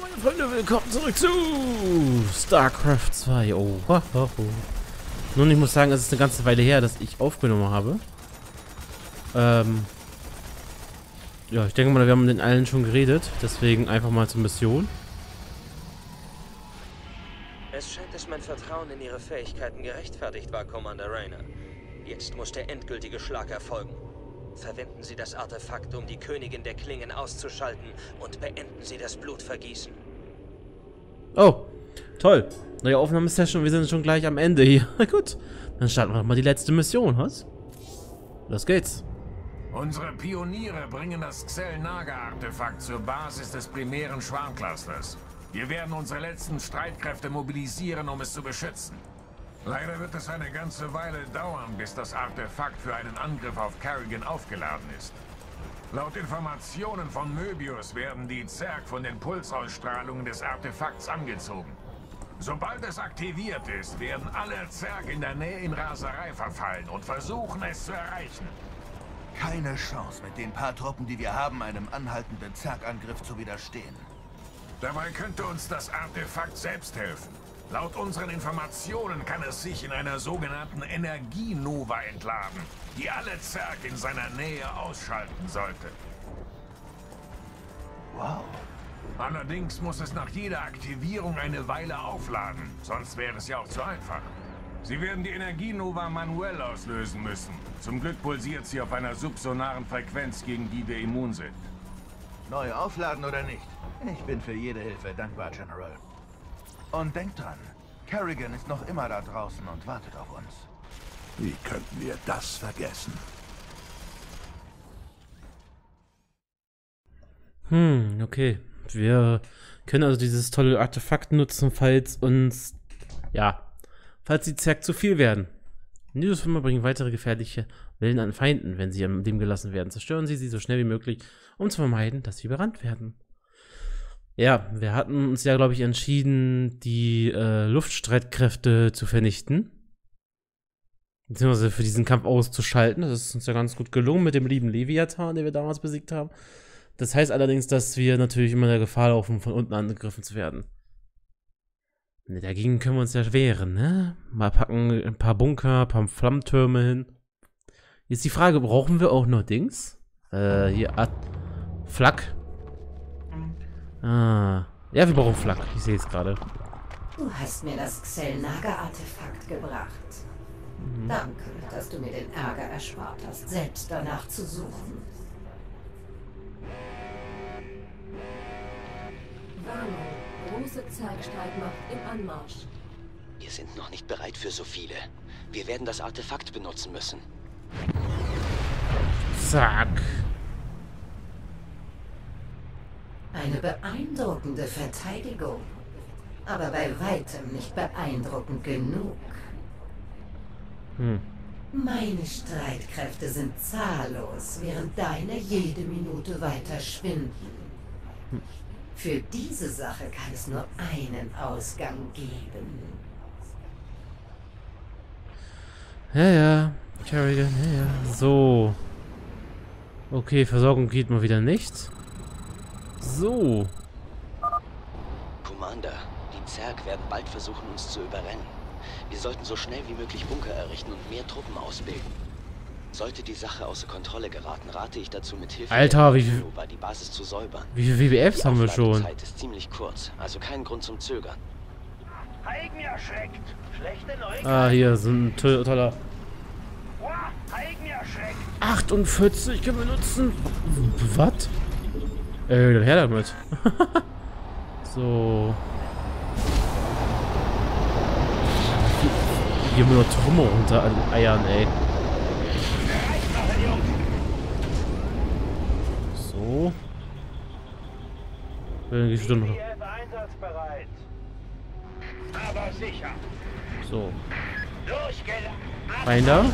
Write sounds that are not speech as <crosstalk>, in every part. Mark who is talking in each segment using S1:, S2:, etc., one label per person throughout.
S1: meine Freunde, willkommen zurück zu StarCraft 2. Oh, ho, ho. Nun, ich muss sagen, es ist eine ganze Weile her, dass ich aufgenommen habe. Ähm, ja, ich denke mal, wir haben mit den allen schon geredet. Deswegen einfach mal zur Mission.
S2: Es scheint, dass mein Vertrauen in Ihre Fähigkeiten gerechtfertigt war, Commander Rainer. Jetzt muss der endgültige Schlag erfolgen. Verwenden Sie das Artefakt, um die Königin der Klingen auszuschalten und beenden Sie das Blutvergießen.
S1: Oh, toll. Neue Aufnahmesession, wir sind schon gleich am Ende hier. <laughs> Gut, dann starten wir doch mal die letzte Mission, was? Los geht's.
S3: Unsere Pioniere bringen das Xel-Naga-Artefakt zur Basis des primären Schwarmclusters. Wir werden unsere letzten Streitkräfte mobilisieren, um es zu beschützen. Leider wird es eine ganze Weile dauern, bis das Artefakt für einen Angriff auf Kerrigan aufgeladen ist. Laut Informationen von Möbius werden die Zerg von den Pulsausstrahlungen des Artefakts angezogen. Sobald es aktiviert ist, werden alle Zerg in der Nähe in Raserei verfallen und versuchen, es zu erreichen.
S4: Keine Chance, mit den paar Truppen, die wir haben, einem anhaltenden Zergangriff zu widerstehen.
S3: Dabei könnte uns das Artefakt selbst helfen. Laut unseren Informationen kann es sich in einer sogenannten Energienova entladen, die alle Zerg in seiner Nähe ausschalten sollte.
S4: Wow.
S3: Allerdings muss es nach jeder Aktivierung eine Weile aufladen, sonst wäre es ja auch zu einfach. Sie werden die Energienova manuell auslösen müssen. Zum Glück pulsiert sie auf einer subsonaren Frequenz, gegen die wir immun sind.
S4: Neu aufladen oder nicht? Ich bin für jede Hilfe dankbar, General. Und denkt dran, Kerrigan ist noch immer da draußen und wartet auf uns.
S5: Wie könnten wir das vergessen?
S1: Hm, okay. Wir können also dieses tolle Artefakt nutzen, falls uns, ja, falls die Zerg zu viel werden. Diese Firma bringen weitere gefährliche Wellen an Feinden, wenn sie am Leben gelassen werden. Zerstören sie sie so schnell wie möglich, um zu vermeiden, dass sie überrannt werden. Ja, wir hatten uns ja, glaube ich, entschieden, die äh, Luftstreitkräfte zu vernichten. Beziehungsweise für diesen Kampf auszuschalten. Das ist uns ja ganz gut gelungen mit dem lieben Leviathan, den wir damals besiegt haben. Das heißt allerdings, dass wir natürlich immer der Gefahr laufen, von unten angegriffen zu werden. Ne, dagegen können wir uns ja wehren, ne? Mal packen ein paar Bunker, ein paar Flammentürme hin. Jetzt die Frage, brauchen wir auch noch Dings? Äh, hier, Ad Flak. Ah. Ja, wir brauchen Flak. Ich sehe es gerade.
S6: Du hast mir das Xelnaga-Artefakt gebracht. Danke, dass du mir den Ärger erspart hast, selbst danach zu suchen.
S7: Warnung. Große Zeitstreitmacht im Anmarsch.
S2: Wir sind noch nicht bereit für so viele. Wir werden das Artefakt benutzen müssen.
S1: Zack.
S6: Eine beeindruckende Verteidigung. Aber bei weitem nicht beeindruckend genug.
S1: Hm.
S6: Meine Streitkräfte sind zahllos, während deine jede Minute weiter schwinden. Für diese Sache kann es nur einen Ausgang geben.
S1: Ja, ja. Kerrigan, ja, ja. So. Okay, Versorgung geht mal wieder nicht. So.
S2: Commander, die Zerg werden bald versuchen, uns zu überrennen. Wir sollten so schnell wie möglich Bunker errichten und mehr Truppen ausbilden. Sollte die Sache außer Kontrolle geraten, rate ich dazu, mit Hilfe
S1: Alter, wie viel-
S2: die Basis zu säubern.
S1: Wie viele WBFs
S2: Die
S1: haben wir schon?
S2: Aufladezeit ist ziemlich kurz, also kein Grund zum Zögern.
S8: Heigen erschreckt. Schlechte Neuigkeiten.
S1: Ah, hier, ein to toller.
S8: Wow, Heigen erschreckt.
S1: 48 können wir nutzen. Was? Ey, dann her damit. <laughs> so. Hier- haben wir noch Trümmer unter Eiern, ey. So. Dann gehst du noch.
S8: IF einsatzbereit. Aber sicher.
S1: So. Rein da.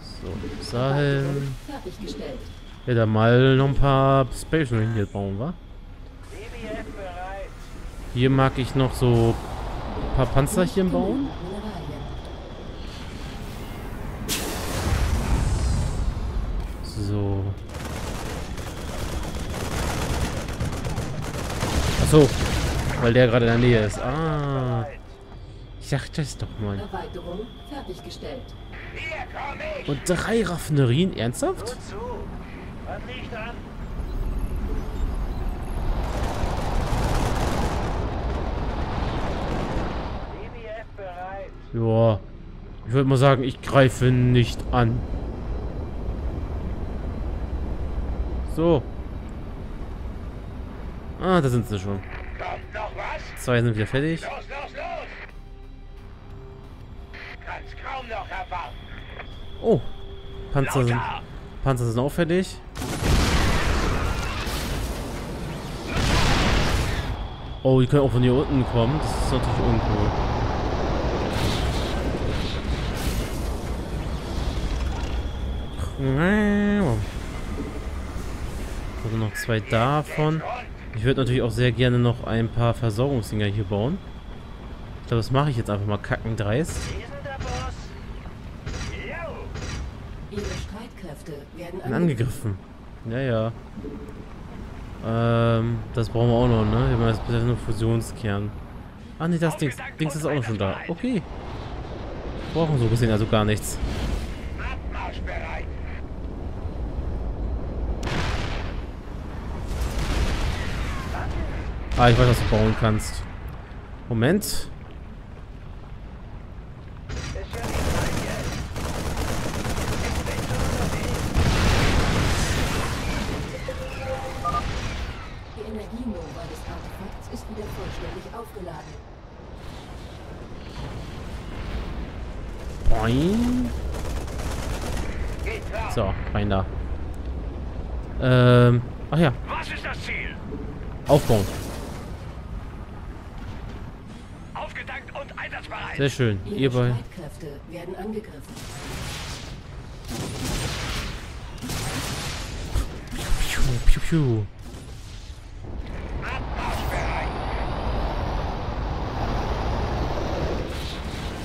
S1: So. Sahel.
S7: Fertiggestellt.
S1: Ja, dann mal noch ein paar Space Marine hier bauen, wa? Hier mag ich noch so ein paar Panzerchen bauen. So. so. Weil der gerade in der Nähe ist. Ah. Ich dachte es doch mal.
S7: Erweiterung fertiggestellt.
S8: Hier komm ich!
S1: Und drei Raffinerien? Ernsthaft?
S8: Zu! An? Bereit.
S1: Ja. Ich würde mal sagen, ich greife nicht an. So. Ah, da sind sie schon.
S8: Kommt noch was?
S1: Zwei sind wieder fertig.
S8: Los, los, los! Kann's kaum noch erwarten.
S1: Oh. Panzer sind! Panzer sind auch fertig. Oh, die können auch von hier unten kommen. Das ist natürlich uncool. Also noch zwei davon. Ich würde natürlich auch sehr gerne noch ein paar Versorgungsdinger hier bauen. Ich glaube, das mache ich jetzt einfach mal kacken dreist.
S8: Sie sind der Boss. Jo!
S7: Ihre Streitkräfte werden
S1: angegriffen. Ja, ja. Ähm, das brauchen wir auch noch, ne? Wir haben jetzt bisher nur Fusionskern. Ah, ne, das Dings. Dings ist auch schon da. Okay. Brauchen so gesehen also gar nichts. Ah, ich weiß, was du bauen kannst. Moment.
S8: Ist ja nicht mein Geld. Ich bin schon unterwegs.
S7: Die Energienova des Artefakts ist wieder vollständig aufgeladen.
S1: Boing.
S8: Geht klar.
S1: So, rein da. Ähm, ach ja,
S8: Was ist das Ziel?
S1: aufbauen.
S8: Aufgetankt und einsatzbereit.
S1: Sehr schön.
S7: Ihre
S1: Ihr bei.
S7: Werden angegriffen.
S1: Piu, piu, piu.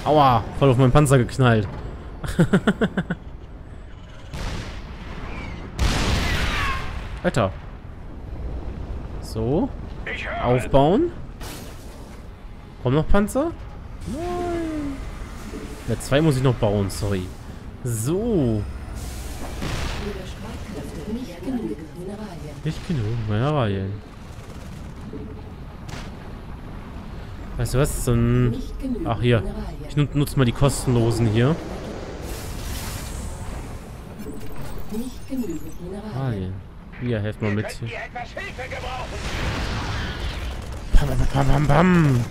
S1: Aua, voll auf meinen Panzer geknallt. <laughs> Alter. So, aufbauen. Kommen noch Panzer? Nein. Ja, zwei muss ich noch bauen, sorry. So,
S7: nicht
S1: genug Mineralien. Weißt du was?
S7: Genügend
S1: Ach, hier. Ich nut- nutze mal die kostenlosen hier.
S7: Nicht genügend Mineralien.
S1: Hier, helft mal mit. Bam, bam, bam, bam.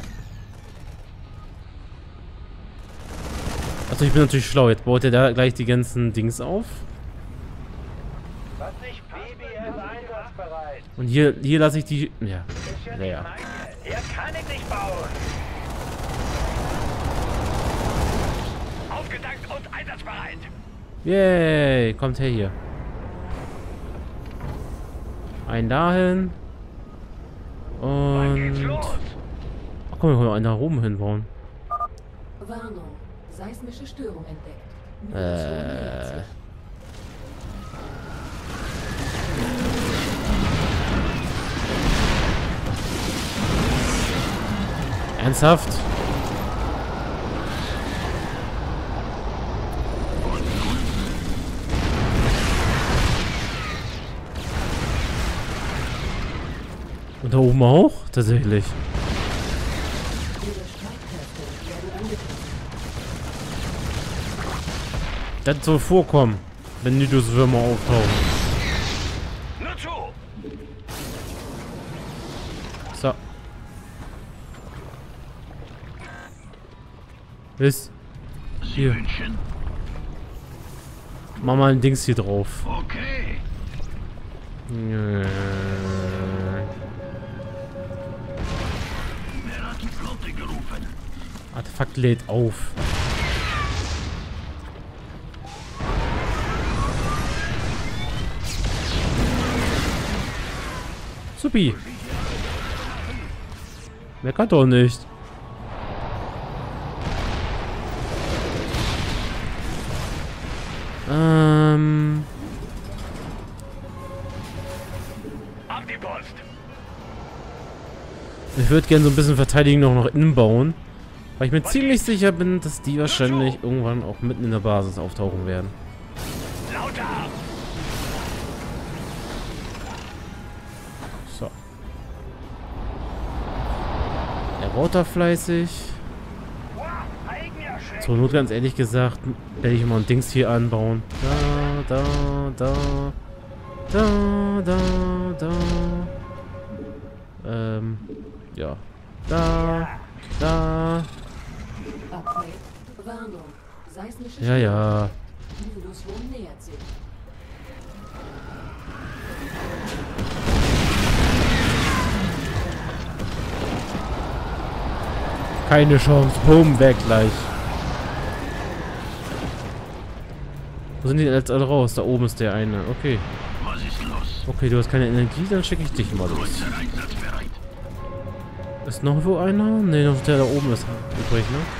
S1: Also ich bin natürlich schlau. Jetzt baut er da gleich die ganzen Dings auf. Und hier, hier lasse ich die... Ja.
S8: Ist ja
S1: Ja,
S8: nicht
S1: ja.
S8: mein Geld. Hier kann ich nicht bauen. Aufgetankt und einsatzbereit.
S1: Yay. Kommt her hier. Ein dahin. Und... Ach komm, wir können einen da oben hinbauen.
S7: Warnung. Seismische Störung entdeckt.
S1: Äh... Ernsthaft? Und da oben auch? Tatsächlich. Das soll vorkommen, wenn Nidus-Würmer auftauchen. So. Ist. Hier. Mach mal ein Dings hier drauf.
S5: Okay.
S1: Nö. Artefakt lädt auf. Supi. Meckert doch nicht. Ähm.
S8: Ab die Post.
S1: Ich würde gerne so ein bisschen Verteidigung noch nach innen bauen. Weil ich mir ziemlich sicher bin, dass die wahrscheinlich irgendwann auch mitten in der Basis auftauchen werden. So. Er baut da fleißig. Zur Not ganz ehrlich gesagt, werde ich mal ein Dings hier anbauen. Da, da, da. Da, da, da. Ähm, ja. Da, da.
S7: Seismische
S1: Ja, ja.
S7: Nudoswurm nähert sich.
S1: Keine Chance. Boom, weg gleich. Wo sind die jetzt alle raus? Da oben ist der eine. Okay.
S5: Was ist los?
S1: Okay, du hast keine Energie, dann schicke ich dich mal los. Ist noch wo einer? Ne, noch der da oben ist übrig, ne?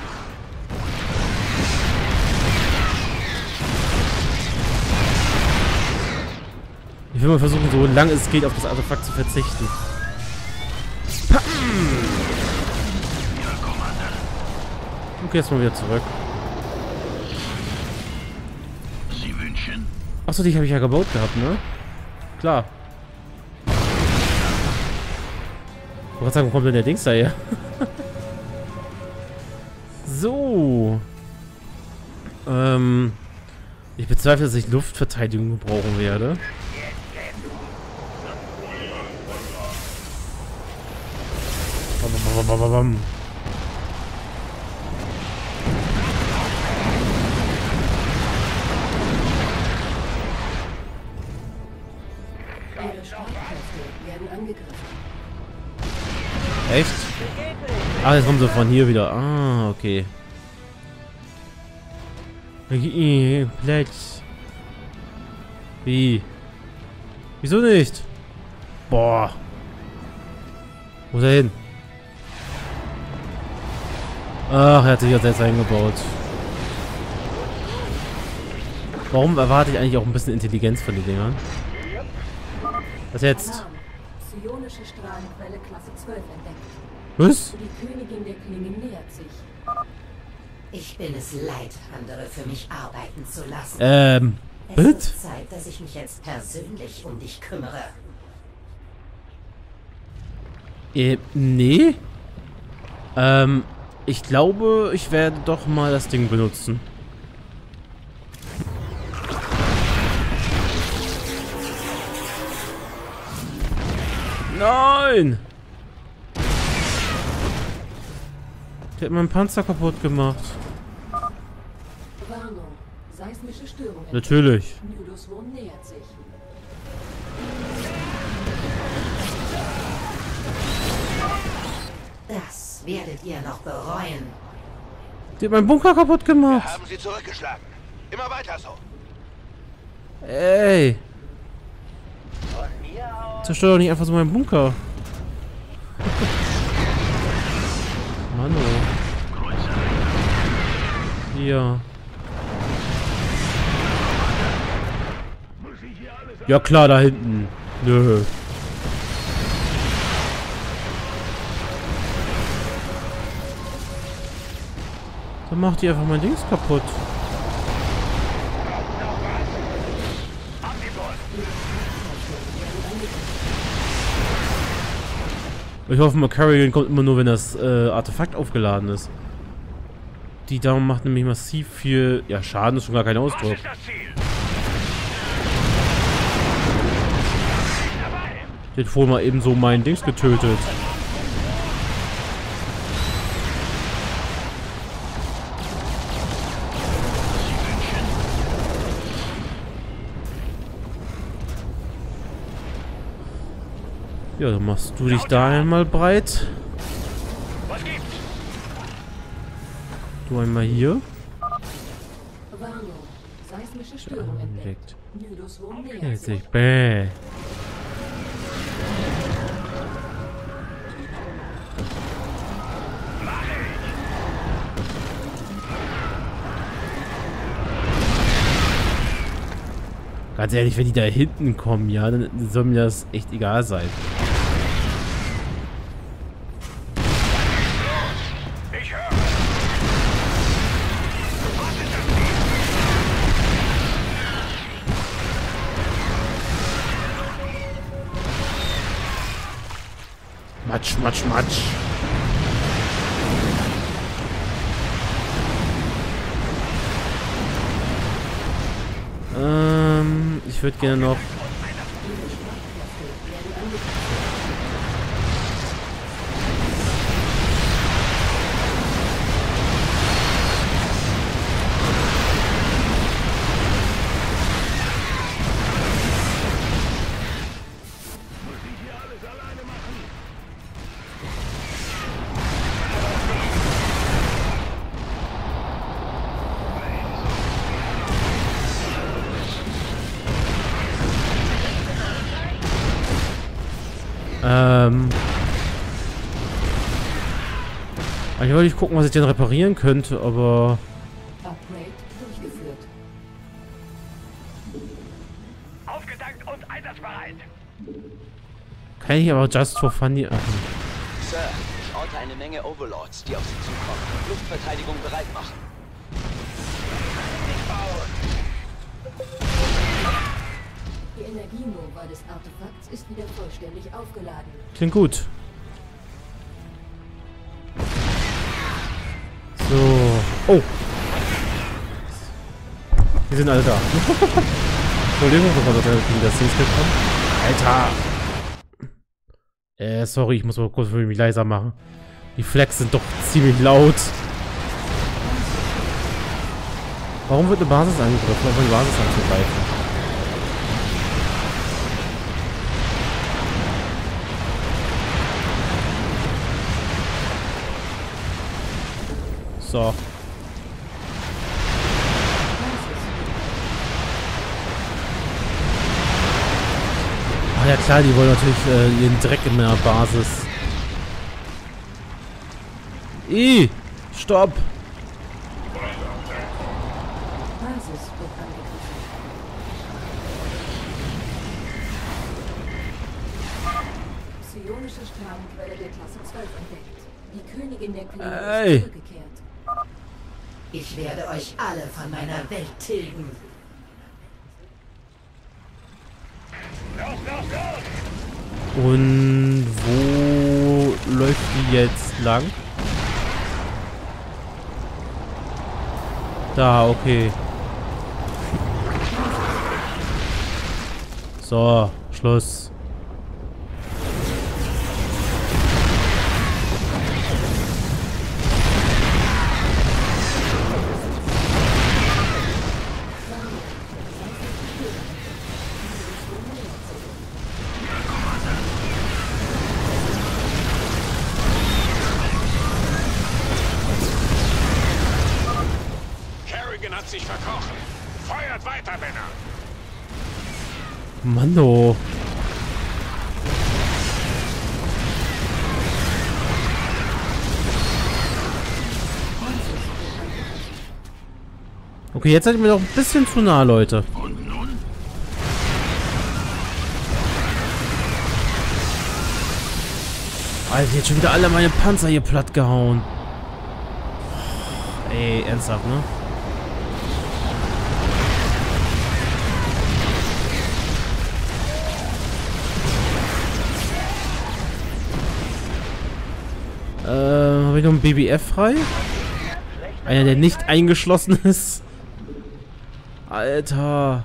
S1: Ich will mal versuchen, so lange es geht, auf das Artefakt zu verzichten. Okay, jetzt mal wieder zurück.
S5: Sie wünschen?
S1: Achso, die habe ich ja gebaut gehabt, ne? Klar. Ich wollte sagen, wo kommt denn der Dings da her? <laughs> so. Ähm. Ich bezweifle, dass ich Luftverteidigung brauchen werde.
S7: Angegriffen.
S1: Echt? Ah, jetzt kommen sie von hier wieder. Ah, okay. Platz. Wie? Wieso nicht? Boah. Wo ist er hin? Ach, er hat sich jetzt selbst eingebaut. Warum erwarte ich eigentlich auch ein bisschen Intelligenz von den Dingern? Was jetzt?
S7: Alarm. Psionische Strahlenquelle Klasse 12 entdeckt.
S1: Was?
S7: Die Königin der Klingen nähert sich.
S6: Ich bin es leid, andere für mich arbeiten zu lassen.
S1: Ähm,
S6: es
S1: bitte?
S6: wird Zeit, dass ich mich jetzt persönlich um dich kümmere.
S1: Äh, nee. Ähm, ich glaube, ich werde doch mal das Ding benutzen. Nein! Der hat meinen Panzer kaputt gemacht. Natürlich.
S7: Nudoswurm nähert sich.
S6: Das werdet ihr noch bereuen.
S1: Der hat meinen Bunker kaputt gemacht.
S4: Haben sie zurückgeschlagen. Immer weiter so.
S1: Ey. Zerstör doch nicht einfach so meinen Bunker. <laughs> Mann, oh. Ja. Ja klar, da hinten. Nö. Dann macht die einfach mein Dings kaputt. Ich hoffe mal, Carrigan kommt immer nur, wenn das äh, Artefakt aufgeladen ist. Die Dame macht nämlich massiv viel... Ja, Schaden ist schon gar kein Ausdruck. Die hat vorhin mal eben so mein Dings getötet. Ja, dann machst du dich da einmal breit.
S5: Was gibt's?
S1: Du einmal hier.
S7: Entdeckt.
S1: Jetzt. Bäh. Ganz ehrlich, wenn die da hinten kommen, ja, dann soll mir das echt egal sein. Matsch, Matsch, Matsch. Ähm, ich würde gerne noch. Eigentlich wollte ich gucken, was ich denn reparieren könnte, aber.
S7: Upgrade durchgeführt.
S5: Aufgetankt und einsatzbereit.
S1: Kann ich aber just for funny. Ach,
S9: Sir, ich orte eine Menge Overlords, die auf Sie zukommen. Luftverteidigung bereit machen.
S7: Die Energienova des Artefakts ist wieder vollständig aufgeladen.
S1: klingt gut. So. Oh. Die sind alle da. <laughs> Entschuldigung, bevor wir wieder Szene kommen. Alter. Äh, sorry, ich muss mal kurz für mich leiser machen. Die Flex sind doch ziemlich laut. Warum wird eine Basis angegriffen, um eine Basis anzugreifen? So. Ach ja klar, die wollen natürlich äh, ihren Dreck in der Basis. I, stopp.
S7: Basis wird angegriffen. Psionische Strahlenquelle der Klasse 12 entdeckt. Die Königin der Klinge
S1: Ey.
S7: ist zurückgekehrt.
S6: Ich werde euch alle von meiner Welt tilgen.
S1: Und wo läuft die jetzt lang? Da, okay. So, Schluss. Okay, jetzt seid ihr mir doch ein bisschen zu nah, Leute. Alter, jetzt schon wieder alle meine Panzer hier platt gehauen. Ey, ernsthaft, ne? Äh, habe ich noch ein BBF frei? Einer, der nicht eingeschlossen ist. Alter.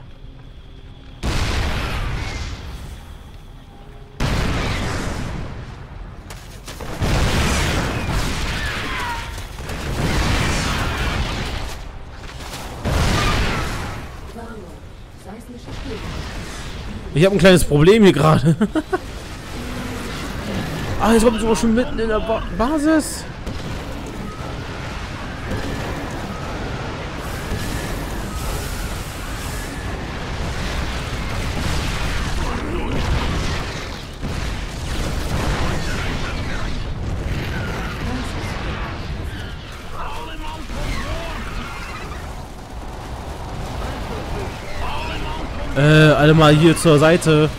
S1: Ich habe ein kleines Problem hier gerade. <laughs> ah, jetzt kommt sogar schon mitten in der ba Basis. Äh, alle mal hier zur Seite.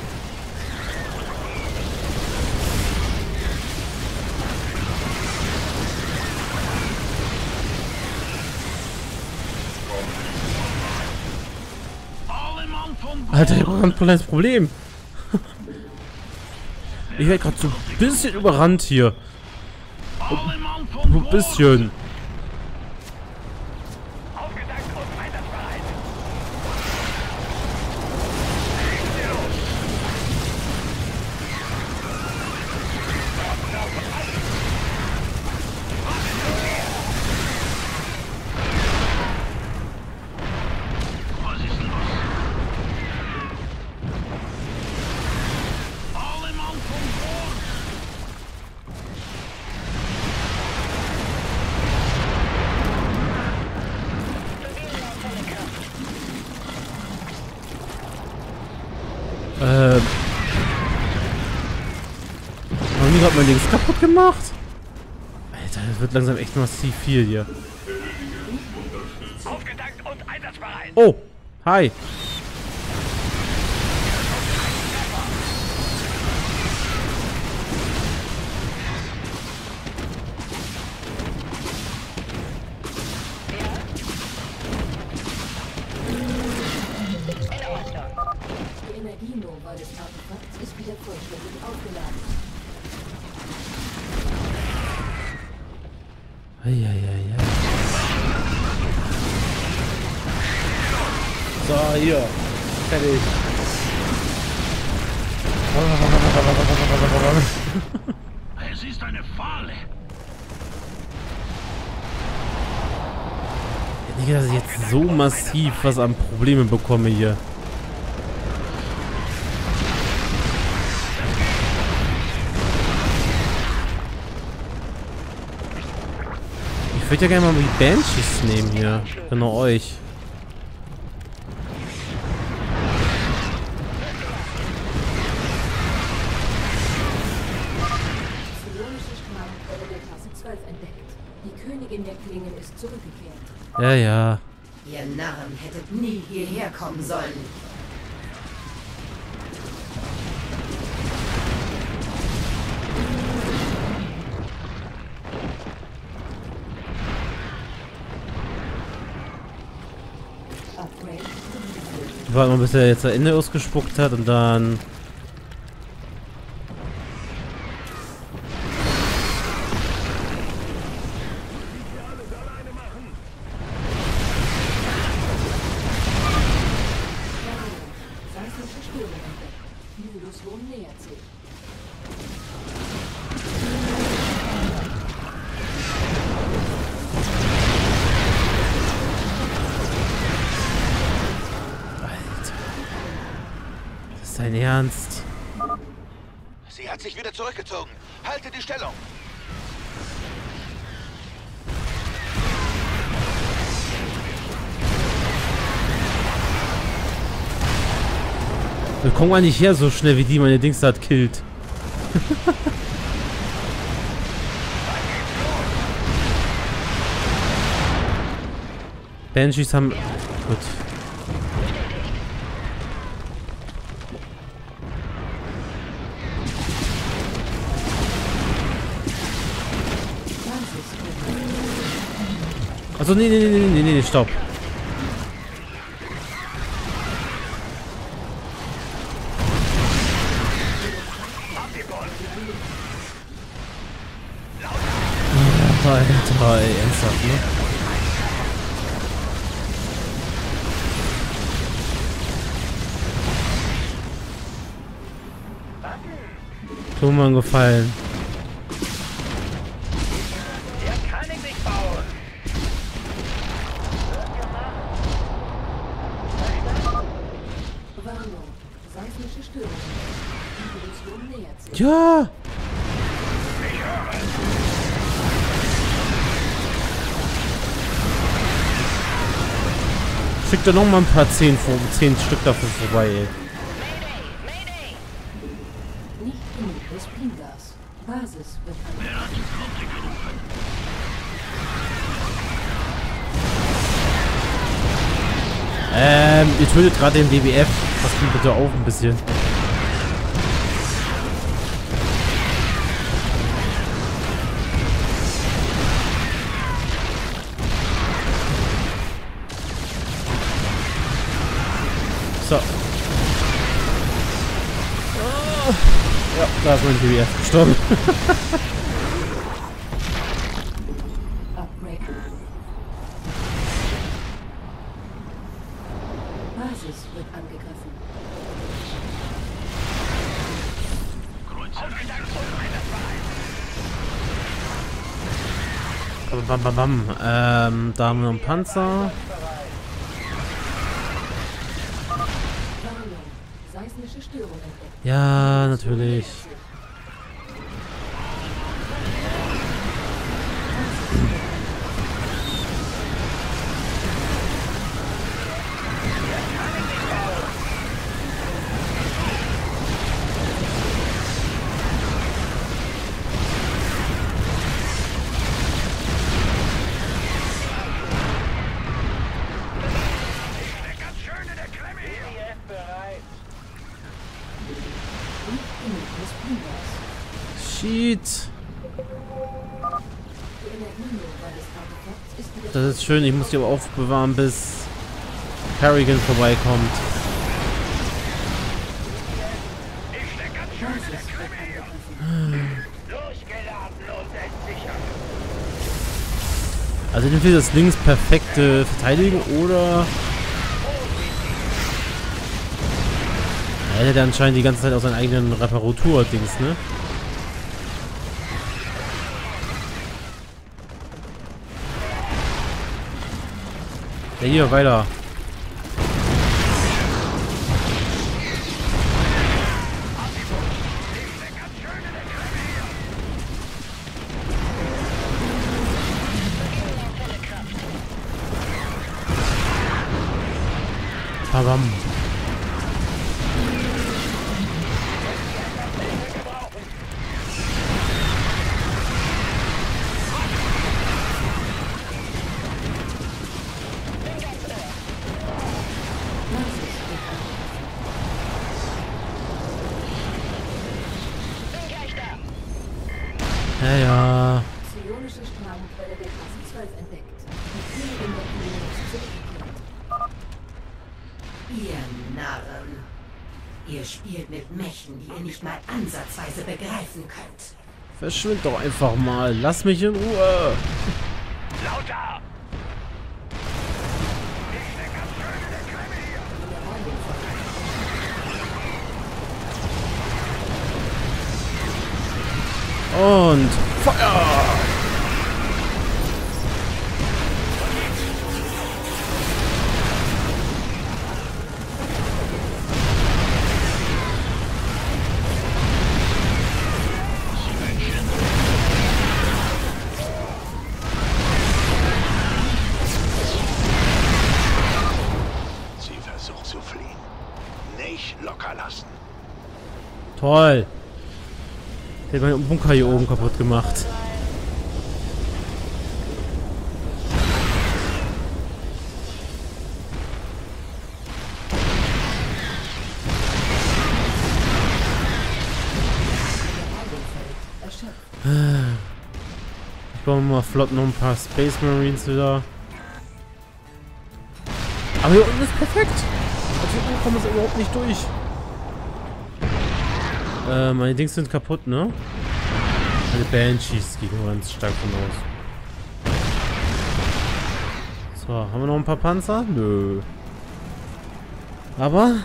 S1: Alter, ich habe ein kleines Problem. <laughs> Ich werde gerade so ein bisschen überrannt hier. Ein bisschen. Gerade mein Dings kaputt gemacht? Alter, das wird langsam echt massiv viel hier.
S5: Aufgetankt und einsatzbereit.
S1: Oh, hi.
S8: Es ist eine Falle!
S1: Digga, dass ich jetzt so massiv was an Probleme bekomme hier. Ich würde ja gerne mal die Banshees nehmen hier. Genau euch. Ja, ja.
S6: Ihr Narren hättet nie hierher kommen sollen.
S1: Warten wir, bis er jetzt zu Ende ausgespuckt hat und dann... dein Ernst?
S4: Sie hat sich wieder zurückgezogen. Halte die Stellung.
S1: Wir kommen gar nicht her so schnell, wie die meine Dings hat killt. <laughs> Banshees haben... Gut. Also nee, nee, nee, nee, nee, nee, stopp. Alter, ey, ernsthaft, ne? Tu mir einen Gefallen. Ja! Schick da noch mal ein paar 10, vor, 10 Stück dafür vorbei, ey.
S7: Basis?
S1: Ähm, ihr tötet gerade den WWF. Passt ihn bitte auf ein bisschen. Da ist mein TBF gestorben.
S7: Basis wird angegriffen.
S1: Bam, bam, bam. Ähm, da haben wir einen Panzer. Ja, natürlich. Schön. Ich muss die aber aufbewahren, bis Kerrigan vorbeikommt. Also entweder das links perfekte Verteidigen oder... Er hätte anscheinend die ganze Zeit auch seinen eigenen Reparatur-Dings, ne? Ja, hier, weiter. Babam.
S7: Die
S6: ihr nicht mal ansatzweise begreifen könnt.
S1: Verschwind doch einfach mal. Lass mich in Ruhe.
S5: Lauter!
S1: Und Feuer! Toll. Der hat meinen Bunker hier oben kaputt gemacht. Ich baue mal flott noch ein paar Space Marines wieder. Aber hier unten ist perfekt. Also hier unten kommen wir überhaupt nicht durch. Äh, meine Dings sind kaputt, ne? Meine Banshees gehen ganz stark von aus. So, haben wir noch ein paar Panzer? Nö. Aber...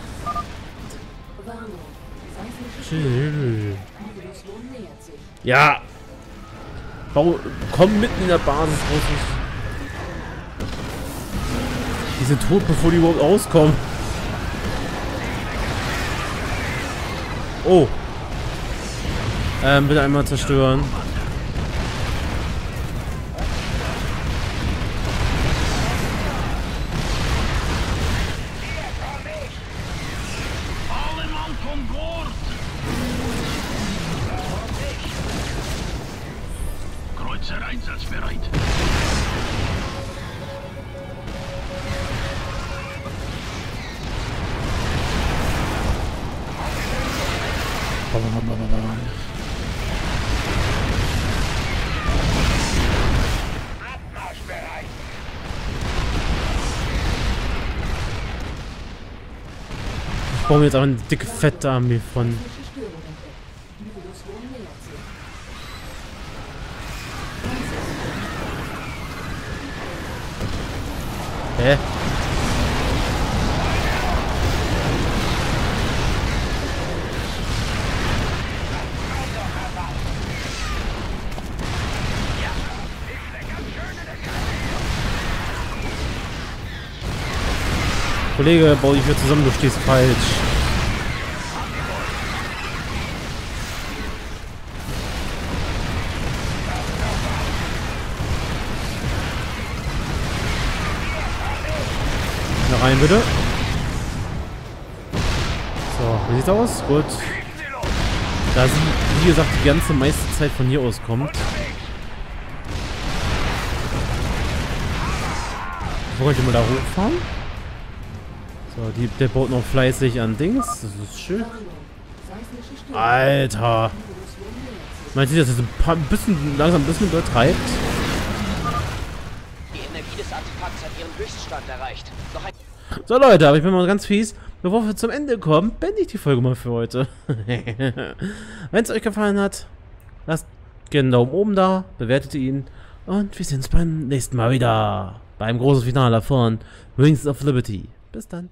S1: Chill. Ja. Bau, komm mitten in der Basis raus. Die sind tot, bevor die überhaupt auskommen. Oh. Ähm, bitte einmal zerstören.
S5: Kreuzer einsatzbereit.
S1: Ich baue mir jetzt auch eine dicke, fette Armee von. Kollege, bau dich wieder zusammen, du stehst falsch. Noch rein, bitte. So, wie sieht's aus? Gut. Da sie, wie gesagt, die ganze meiste Zeit von hier aus kommt. Wo könnt ihr mal da hochfahren? So, die, der baut noch fleißig an Dings. Das ist schön. Alter. Man sieht, dass es ein, paar, ein bisschen langsam ein bisschen übertreibt.
S9: Die Energie des Artefakts hat ihren Höchststand erreicht.
S1: So Leute, aber ich bin mal ganz fies. Bevor wir zum Ende kommen, beende ich die Folge mal für heute. <laughs> Wenn es euch gefallen hat, lasst gerne einen Daumen oben da, bewertet ihn und wir sehen uns beim nächsten Mal wieder. Beim großen Finale von Wings of Liberty. Bis dann.